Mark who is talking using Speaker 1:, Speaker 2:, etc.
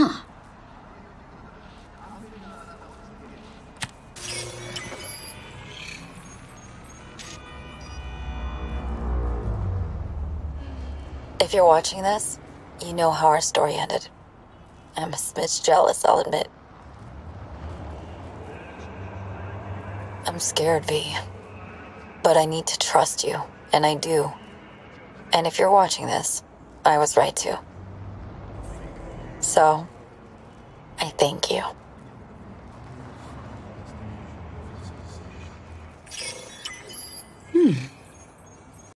Speaker 1: Huh. If you're watching this, you know how our story ended. I'm a smidge jealous, I'll admit. I'm scared, V. But I need to trust you, and I do. And if you're watching this, I was right too. So, I thank you. Hmm.